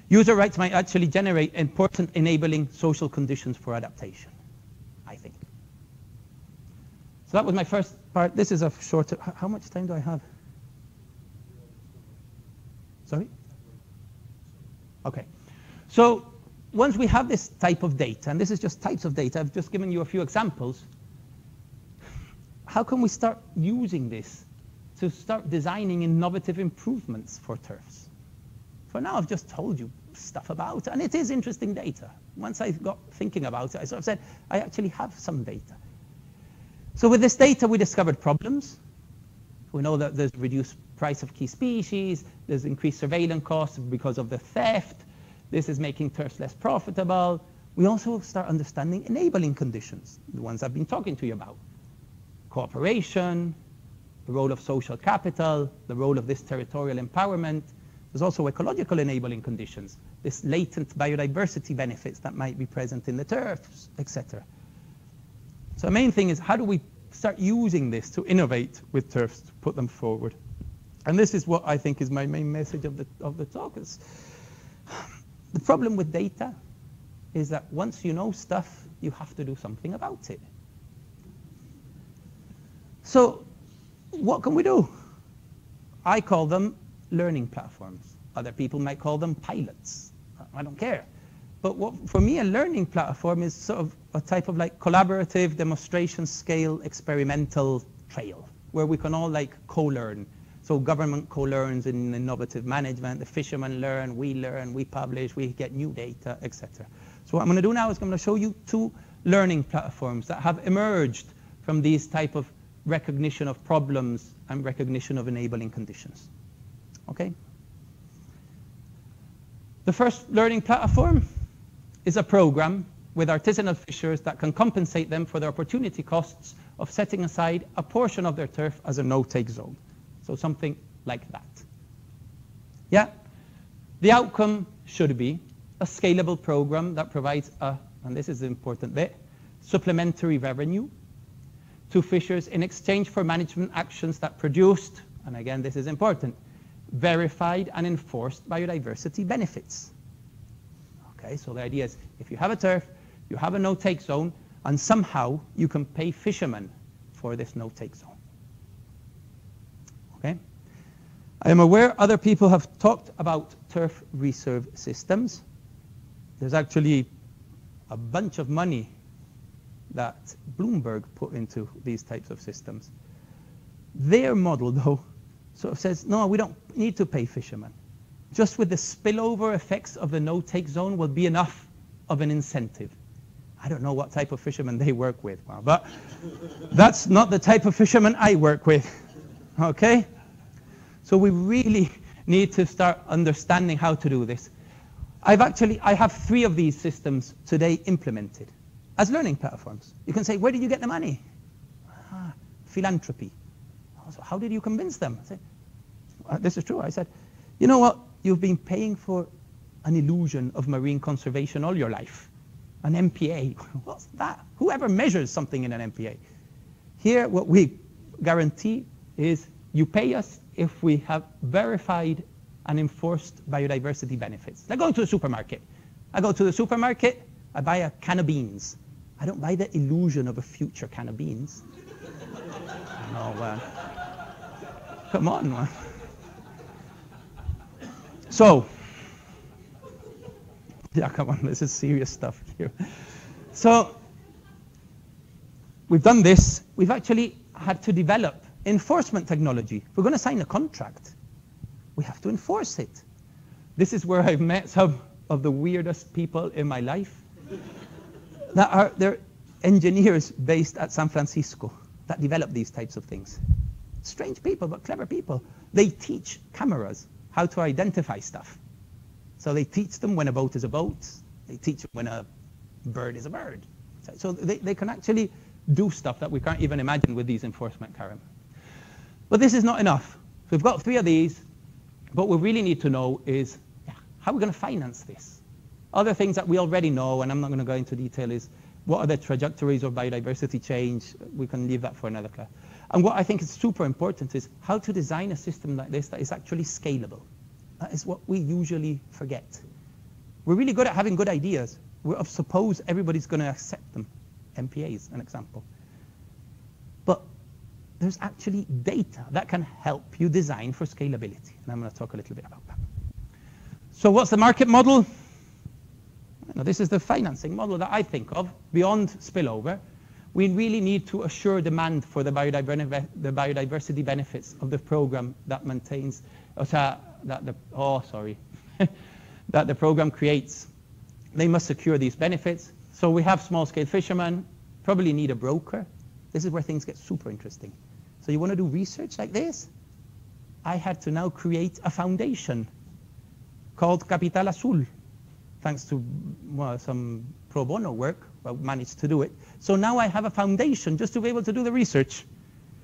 User rights might actually generate important enabling social conditions for adaptation. So that was my first part. This is a shorter. How much time do I have? Sorry? Okay. So once we have this type of data, and this is just types of data, I've just given you a few examples, how can we start using this to start designing innovative improvements for turfs? For now, I've just told you stuff about and it is interesting data. Once I got thinking about it, I sort of said, I actually have some data. So with this data, we discovered problems. We know that there's reduced price of key species, there's increased surveillance costs because of the theft, this is making turfs less profitable. We also start understanding enabling conditions, the ones I've been talking to you about. Cooperation, the role of social capital, the role of this territorial empowerment. There's also ecological enabling conditions, this latent biodiversity benefits that might be present in the turfs, etc. So the main thing is how do we start using this to innovate with turfs, to put them forward? And this is what I think is my main message of the, of the talk. Is the problem with data is that once you know stuff, you have to do something about it. So what can we do? I call them learning platforms. Other people might call them pilots. I don't care. But what, for me, a learning platform is sort of a type of like collaborative demonstration scale experimental trail where we can all like co-learn so government co-learns in innovative management, the fishermen learn, we learn, we publish, we get new data, etc. So what I'm going to do now is I'm going to show you two learning platforms that have emerged from these type of recognition of problems and recognition of enabling conditions. Okay? The first learning platform is a program with artisanal fishers that can compensate them for the opportunity costs of setting aside a portion of their turf as a no-take zone. So something like that. Yeah? The outcome should be a scalable program that provides a, and this is the important bit, supplementary revenue to fishers in exchange for management actions that produced, and again this is important, verified and enforced biodiversity benefits. Okay, so the idea is if you have a turf, you have a no-take zone, and somehow you can pay fishermen for this no-take zone. Okay? I am aware other people have talked about turf reserve systems. There's actually a bunch of money that Bloomberg put into these types of systems. Their model, though, sort of says, no, we don't need to pay fishermen. Just with the spillover effects of the no-take zone will be enough of an incentive. I don't know what type of fishermen they work with, but that's not the type of fishermen I work with. Okay? So we really need to start understanding how to do this. I've actually, I have three of these systems today implemented as learning platforms. You can say, where did you get the money? Ah, philanthropy. So how did you convince them? Uh, this is true. I said, you know what? You've been paying for an illusion of marine conservation all your life. An MPA. What's that? Whoever measures something in an MPA. Here, what we guarantee is you pay us if we have verified and enforced biodiversity benefits. Like going to the supermarket. I go to the supermarket, I buy a can of beans. I don't buy the illusion of a future can of beans. no, man. Come on, man. So, yeah, come on, this is serious stuff here. So, we've done this. We've actually had to develop enforcement technology. If we're going to sign a contract, we have to enforce it. This is where I've met some of the weirdest people in my life. that are they're engineers based at San Francisco that develop these types of things. Strange people, but clever people. They teach cameras how to identify stuff. So they teach them when a boat is a boat. They teach them when a bird is a bird. So they, they can actually do stuff that we can't even imagine with these enforcement cameras. But this is not enough. So we've got three of these. What we really need to know is yeah, how are we going to finance this? Other things that we already know, and I'm not going to go into detail, is what are the trajectories of biodiversity change? We can leave that for another class. And what I think is super important is how to design a system like this that is actually scalable. That is what we usually forget. We're really good at having good ideas. Suppose everybody's going to accept them. MPA is an example. But there's actually data that can help you design for scalability. And I'm going to talk a little bit about that. So what's the market model? Now, this is the financing model that I think of beyond spillover. We really need to assure demand for the, biodiver the biodiversity benefits of the program that maintains, uh, that the, oh, sorry, that the program creates. They must secure these benefits. So we have small-scale fishermen, probably need a broker. This is where things get super interesting. So you want to do research like this? I had to now create a foundation called Capital Azul, thanks to well, some pro bono work. I managed to do it. So now I have a foundation just to be able to do the research.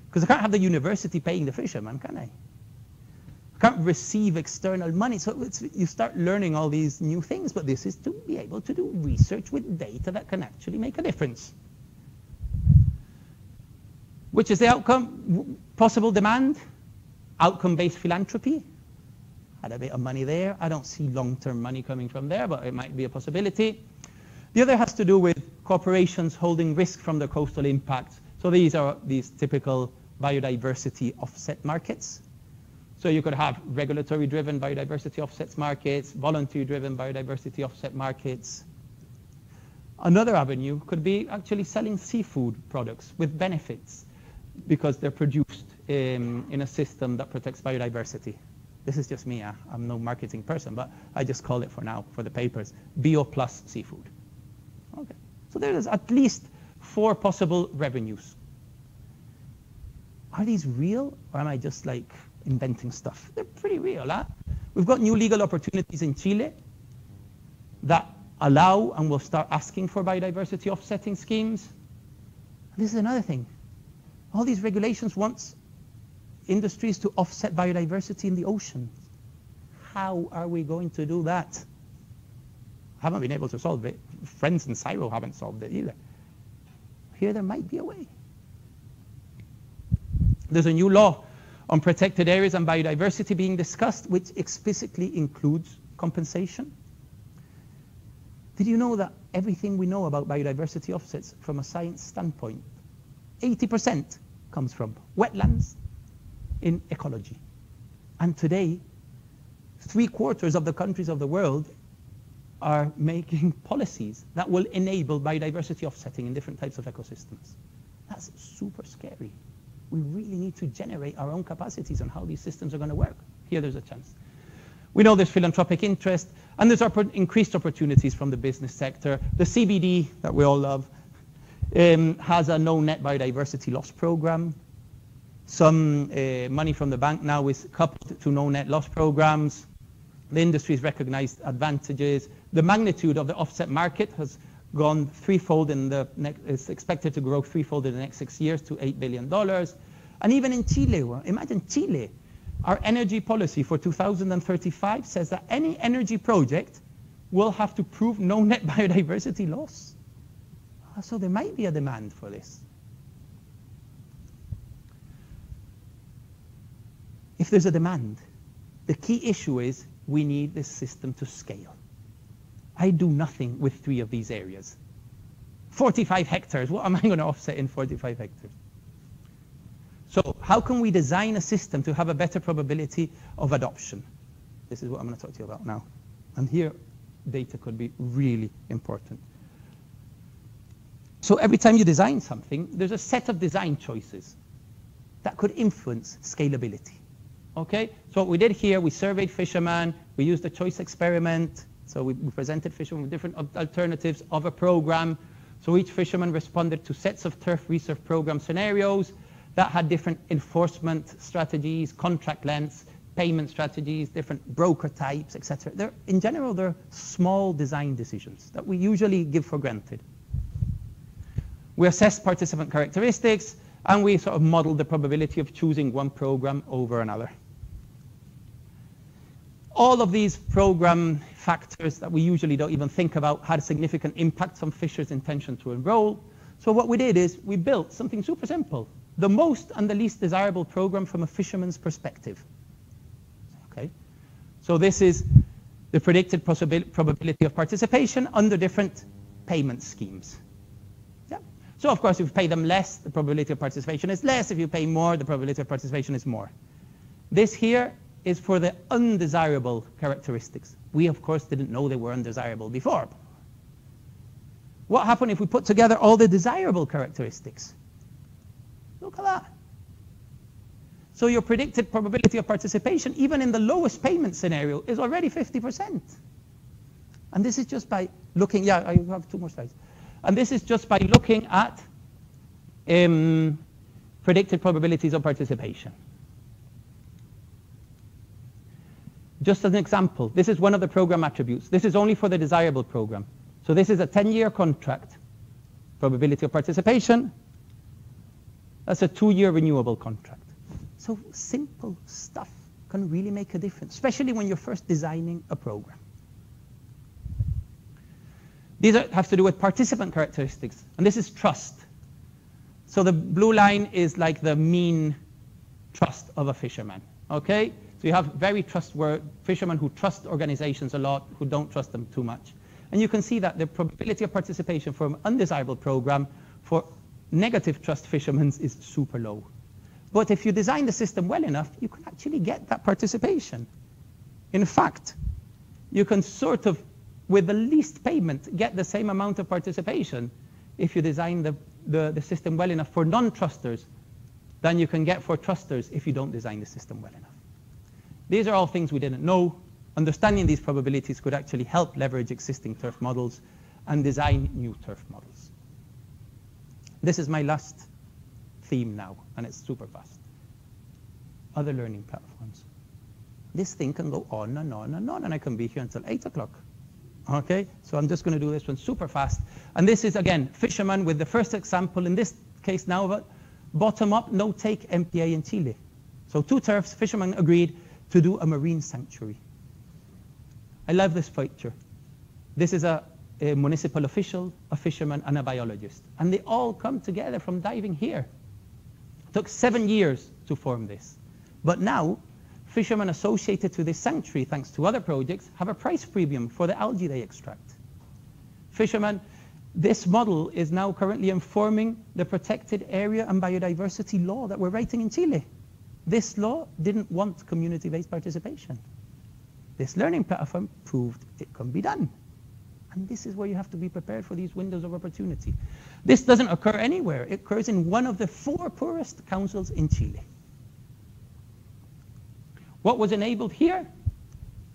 Because I can't have the university paying the fisherman, can I? Can't receive external money. So you start learning all these new things, but this is to be able to do research with data that can actually make a difference. Which is the outcome? Possible demand, outcome-based philanthropy. Had a bit of money there. I don't see long-term money coming from there, but it might be a possibility. The other has to do with corporations holding risk from the coastal impacts. So these are these typical biodiversity offset markets. So you could have regulatory-driven biodiversity offsets markets, voluntary-driven biodiversity offset markets. Another avenue could be actually selling seafood products with benefits because they're produced in, in a system that protects biodiversity. This is just me. I'm no marketing person, but I just call it for now, for the papers, Bio plus seafood. Okay. So there's at least four possible revenues. Are these real, or am I just like inventing stuff? They're pretty real, huh? We've got new legal opportunities in Chile that allow and will start asking for biodiversity offsetting schemes. This is another thing. All these regulations want industries to offset biodiversity in the oceans. How are we going to do that? I Haven't been able to solve it. Friends in CSIRO haven't solved it either. Here there might be a way. There's a new law on protected areas and biodiversity being discussed, which explicitly includes compensation. Did you know that everything we know about biodiversity offsets from a science standpoint 80% comes from wetlands in ecology. And today, three quarters of the countries of the world are making policies that will enable biodiversity offsetting in different types of ecosystems. That's super scary. We really need to generate our own capacities on how these systems are going to work. Here there's a chance. We know there's philanthropic interest, and there's increased opportunities from the business sector. The CBD that we all love um, has a no net biodiversity loss program. Some uh, money from the bank now is coupled to no net loss programs. The industry's recognized advantages. The magnitude of the offset market has gone threefold in the next, is expected to grow threefold in the next six years to $8 billion. And even in Chile, imagine Chile, our energy policy for 2035 says that any energy project will have to prove no net biodiversity loss. Ah, so there might be a demand for this. If there's a demand, the key issue is we need this system to scale. I do nothing with three of these areas. 45 hectares, what am I going to offset in 45 hectares? So how can we design a system to have a better probability of adoption? This is what I'm going to talk to you about now. And here, data could be really important. So every time you design something, there's a set of design choices that could influence scalability. Okay, so what we did here, we surveyed fishermen, we used a choice experiment, so we, we presented fishermen with different alternatives of a program. So each fisherman responded to sets of turf reserve program scenarios that had different enforcement strategies, contract lengths, payment strategies, different broker types, etc. They're, in general, they're small design decisions that we usually give for granted. We assessed participant characteristics, and we sort of modeled the probability of choosing one program over another. All of these program factors that we usually don't even think about had significant impacts on Fisher's intention to enroll. So what we did is we built something super simple, the most and the least desirable program from a fisherman's perspective. Okay, so this is the predicted probability of participation under different payment schemes. Yeah. So of course, if you pay them less, the probability of participation is less. If you pay more, the probability of participation is more. This here is for the undesirable characteristics. We, of course, didn't know they were undesirable before. What happened if we put together all the desirable characteristics? Look at that. So your predicted probability of participation, even in the lowest payment scenario, is already 50%. And this is just by looking, yeah, I have two more slides. And this is just by looking at um, predicted probabilities of participation. Just as an example, this is one of the program attributes. This is only for the desirable program. So this is a 10-year contract. Probability of participation, that's a two-year renewable contract. So simple stuff can really make a difference, especially when you're first designing a program. These are, have to do with participant characteristics, and this is trust. So the blue line is like the mean trust of a fisherman, okay? So you have very trustworthy fishermen who trust organizations a lot, who don't trust them too much. And you can see that the probability of participation for an undesirable program for negative trust fishermen is super low. But if you design the system well enough, you can actually get that participation. In fact, you can sort of, with the least payment, get the same amount of participation if you design the, the, the system well enough for non-trusters than you can get for trusters if you don't design the system well enough. These are all things we didn't know. Understanding these probabilities could actually help leverage existing turf models and design new turf models. This is my last theme now, and it's super fast. Other learning platforms. This thing can go on and on and on, and I can be here until 8 o'clock. Okay, so I'm just going to do this one super fast. And this is, again, fisherman with the first example, in this case now, bottom-up, no-take MPA in Chile. So two turfs, fishermen agreed, to do a marine sanctuary. I love this picture. This is a, a, municipal official, a fisherman, and a biologist. And they all come together from diving here. It took seven years to form this. But now, fishermen associated to this sanctuary, thanks to other projects, have a price premium for the algae they extract. Fishermen, this model is now currently informing the protected area and biodiversity law that we're writing in Chile. This law didn't want community-based participation. This learning platform proved it can be done. And this is where you have to be prepared for these windows of opportunity. This doesn't occur anywhere. It occurs in one of the four poorest councils in Chile. What was enabled here?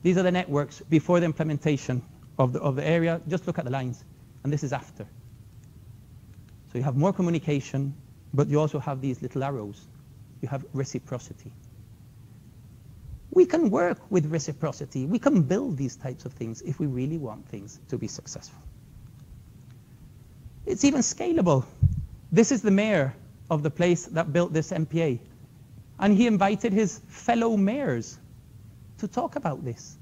These are the networks before the implementation of the, of the area. Just look at the lines. And this is after. So you have more communication, but you also have these little arrows you have reciprocity. We can work with reciprocity. We can build these types of things if we really want things to be successful. It's even scalable. This is the mayor of the place that built this MPA. And he invited his fellow mayors to talk about this.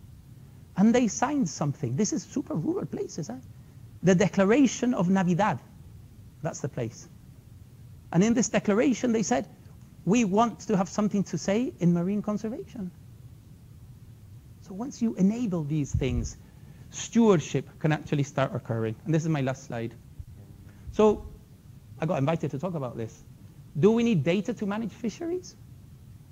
And they signed something. This is super rural places. Eh? The Declaration of Navidad. That's the place. And in this declaration, they said, we want to have something to say in marine conservation. So once you enable these things, stewardship can actually start occurring. And this is my last slide. So I got invited to talk about this. Do we need data to manage fisheries?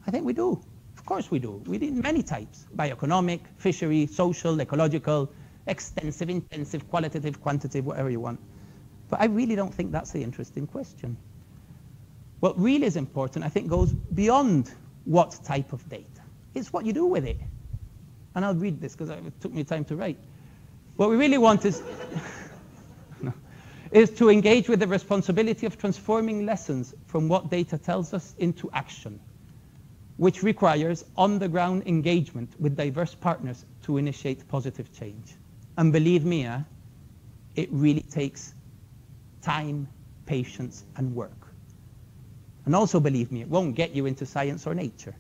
I think we do. Of course we do. We need many types, bioeconomic, fishery, social, ecological, extensive, intensive, qualitative, quantitative, whatever you want. But I really don't think that's the interesting question. What really is important, I think, goes beyond what type of data. It's what you do with it. And I'll read this because it took me time to write. What we really want is, no, is to engage with the responsibility of transforming lessons from what data tells us into action, which requires on-the-ground engagement with diverse partners to initiate positive change. And believe me, it really takes time, patience, and work. And also believe me, it won't get you into science or nature.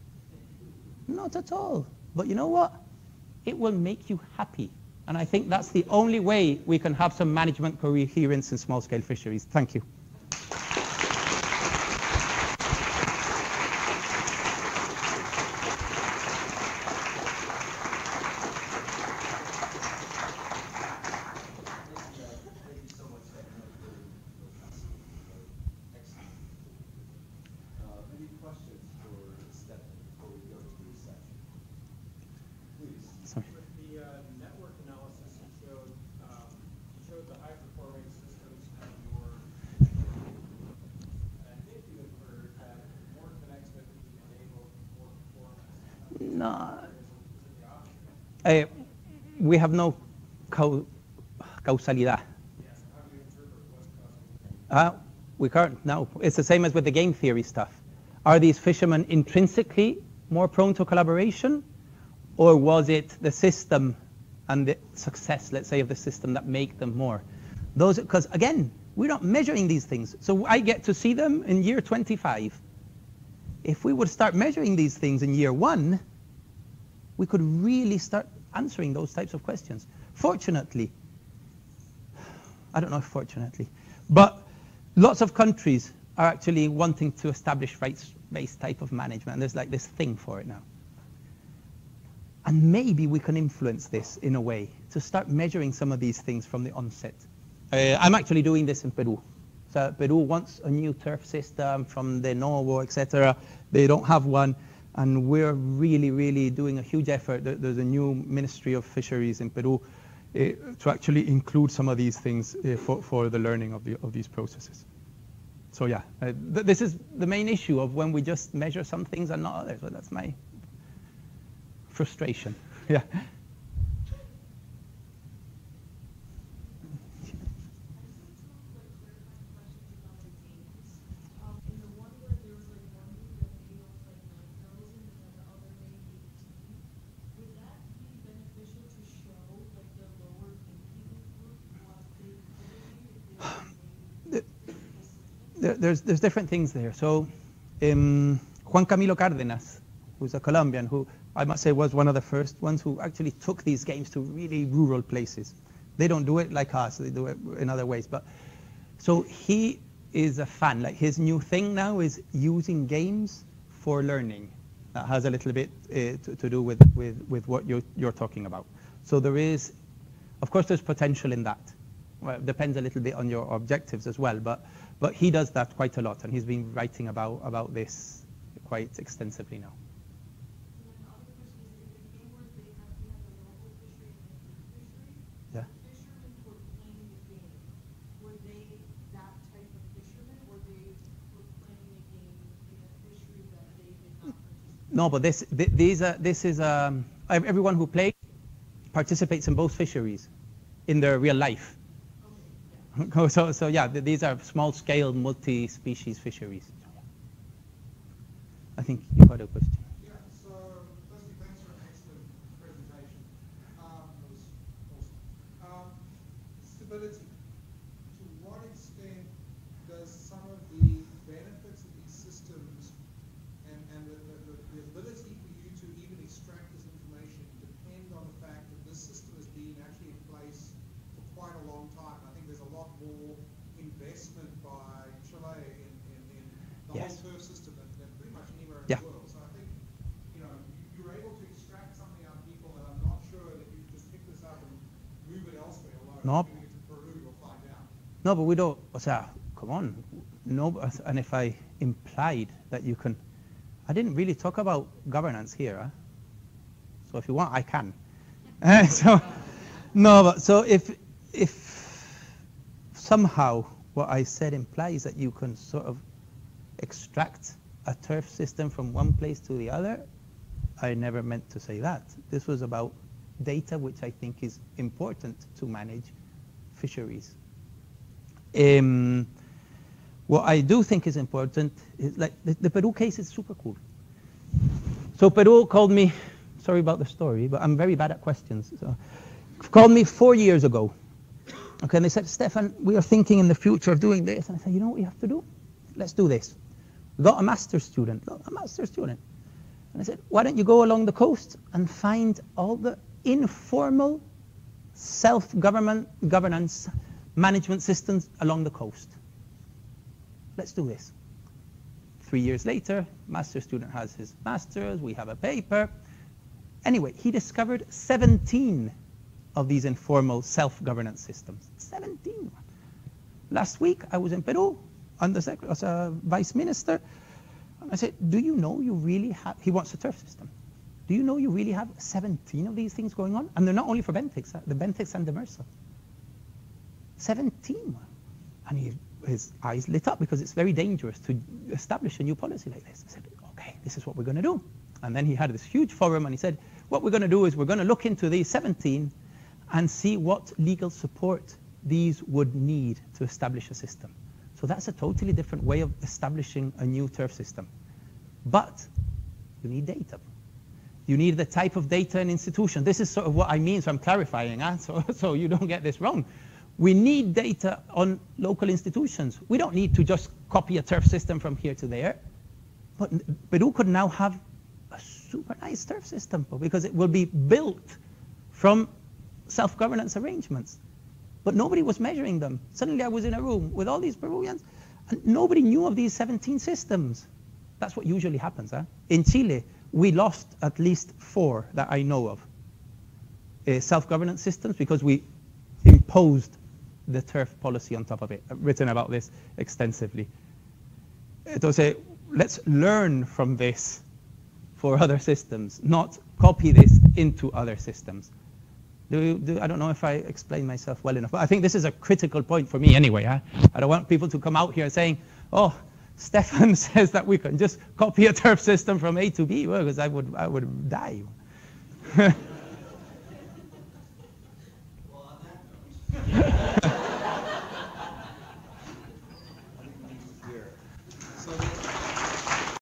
Not at all. But you know what? It will make you happy. And I think that's the only way we can have some management coherence in small-scale fisheries. Thank you. Uh, we have no causalidad. Uh, we can't, no. It's the same as with the game theory stuff. Are these fishermen intrinsically more prone to collaboration? Or was it the system and the success, let's say, of the system that make them more? Those, because again, we're not measuring these things. So I get to see them in year 25. If we would start measuring these things in year one, we could really start answering those types of questions. Fortunately, I don't know if fortunately, but lots of countries are actually wanting to establish rights-based type of management. There's like this thing for it now. And maybe we can influence this in a way to start measuring some of these things from the onset. Uh, I'm actually doing this in Peru. So Peru wants a new turf system from the Novo, etc. They don't have one and we're really, really doing a huge effort. There's a new Ministry of Fisheries in Peru uh, to actually include some of these things uh, for, for the learning of, the, of these processes. So yeah, uh, th this is the main issue of when we just measure some things and not others. So that's my frustration. yeah. There's, there's different things there. So um, Juan Camilo Cárdenas, who's a Colombian, who I must say was one of the first ones who actually took these games to really rural places. They don't do it like us, they do it in other ways. But So he is a fan. Like his new thing now is using games for learning. That has a little bit uh, to, to, do with, with, with what you're, you're talking about. So there is, of course, there's potential in that. Well, it depends a little bit on your objectives as well. But but he does that quite a lot, and he's been writing about, about this quite extensively now. Yeah. No, but this, th these are, this is, um, everyone who plays participates in both fisheries in their real life. so, so yeah, these are small-scale multi-species fisheries. I think you had a question. Yeah, so firstly, thanks for an excellent presentation. Um, it was awesome. Um, stability. To what extent does some of the benefits of these systems and, and the, the, the ability for you to even extract this information depend on the fact that this system has been actually in place for quite a long time? there's a lot more investment by Chile in, in, in the yes. whole turf system than, than, pretty much anywhere in yeah. the world. So I think, you know, you're able to extract something out of people and I'm not sure that you just pick this up and move it elsewhere, although no. No, but we don't, o sea, come on. No, and if I implied that you can I didn't really talk about governance here. Huh? So if you want, I can. Uh, so, no, but so if, if somehow what I said implies that you can sort of extract a turf system from one place to the other, I never meant to say that. This was about data which I think is important to manage fisheries. Um, what I do think is important is like the, the Peru case is super cool. So Peru called me, sorry about the story, but I'm very bad at questions. So called me four years ago. Okay, and they said, Stefan, we are thinking in the future of doing this. And I said, you know what we have to do? Let's do this. We got a master's student, got a master's student. And I said, why don't you go along the coast and find all the informal self-government governance management systems along the coast. Let's do this. Three years later, master student has his master's, we have a paper. Anyway, he discovered 17 of these informal self-governance systems. 17. Last week, I was in Peru under as a vice minister. And I said, do you know you really have, he wants a turf system. Do you know you really have 17 of these things going on? And they're not only for benthics, uh, the benthics and the MRSA. 17. And he, his eyes lit up because it's very dangerous to establish a new policy like this. I said, okay, this is what we're going to do. And then he had this huge forum and he said, what we're going to do is we're going to look into these 17 and see what legal support these would need to establish a system. So that's a totally different way of establishing a new turf system. But you need data. You need the type of data and institution. This is sort of what I mean, so I'm clarifying, huh? so, so you don't get this wrong. We need data on local institutions. We don't need to just copy a turf system from here to there. But Peru could now have a super nice turf system because it will be built from self-governance arrangements. But nobody was measuring them. Suddenly I was in a room with all these Peruvians, and nobody knew of these 17 systems. That's what usually happens. Huh? In Chile, we lost at least four that I know of uh, self-governance systems because we imposed the turf policy on top of it. I've written about this extensively. Entonces, let's learn from this for other systems, not copy this into other systems. Do, do, I don't know if I explained myself well enough, but I think this is a critical point for me anyway. Huh? I don't want people to come out here saying, oh, Stefan says that we can just copy a turf system from A to B, because well, I would, I would die.